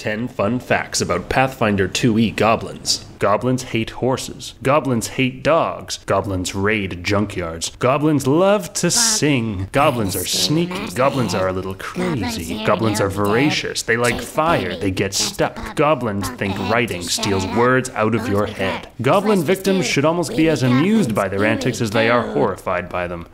10 fun facts about Pathfinder 2e goblins. Goblins hate horses. Goblins hate dogs. Goblins raid junkyards. Goblins love to sing. Goblins are sneaky. Goblins are a little crazy. Goblins are voracious. They like fire. They get stuck. Goblins think writing steals words out of your head. Goblin victims should almost be as amused by their antics as they are horrified by them.